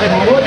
de